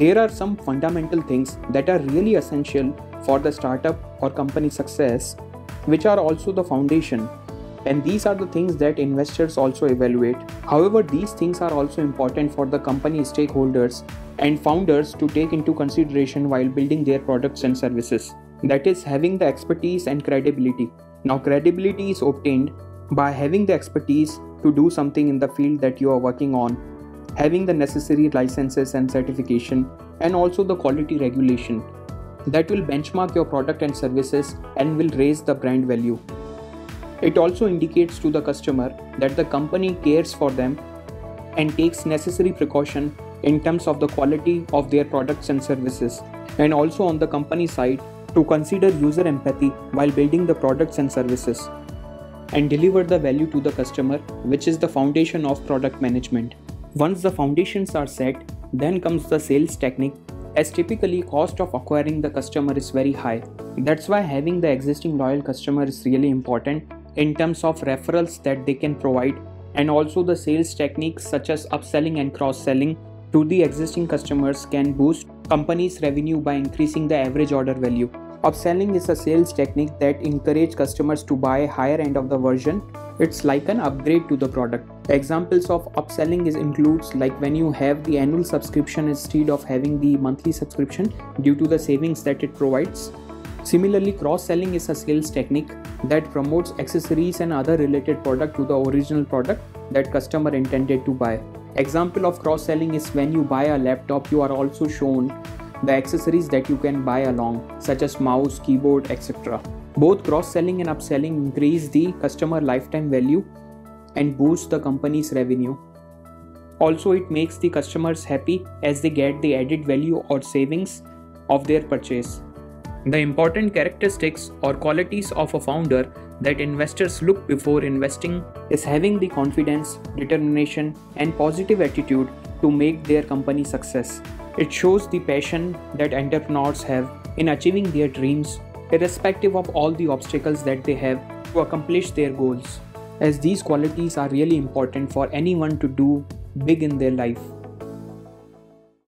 There are some fundamental things that are really essential for the startup or company success, which are also the foundation. And these are the things that investors also evaluate. However, these things are also important for the company stakeholders and founders to take into consideration while building their products and services. That is, having the expertise and credibility. Now, credibility is obtained by having the expertise to do something in the field that you are working on having the necessary licenses and certification, and also the quality regulation that will benchmark your product and services and will raise the brand value. It also indicates to the customer that the company cares for them and takes necessary precaution in terms of the quality of their products and services, and also on the company side to consider user empathy while building the products and services and deliver the value to the customer, which is the foundation of product management. Once the foundations are set, then comes the sales technique as typically cost of acquiring the customer is very high. That's why having the existing loyal customer is really important in terms of referrals that they can provide and also the sales techniques such as upselling and cross-selling to the existing customers can boost companies revenue by increasing the average order value. Upselling is a sales technique that encourage customers to buy higher end of the version. It's like an upgrade to the product. Examples of upselling is includes like when you have the annual subscription instead of having the monthly subscription due to the savings that it provides. Similarly, cross-selling is a sales technique that promotes accessories and other related product to the original product that customer intended to buy. Example of cross-selling is when you buy a laptop, you are also shown the accessories that you can buy along, such as mouse, keyboard, etc. Both cross-selling and upselling increase the customer lifetime value and boost the company's revenue. Also, it makes the customers happy as they get the added value or savings of their purchase. The important characteristics or qualities of a founder that investors look before investing is having the confidence, determination, and positive attitude to make their company success. It shows the passion that entrepreneurs have in achieving their dreams, irrespective of all the obstacles that they have to accomplish their goals as these qualities are really important for anyone to do big in their life.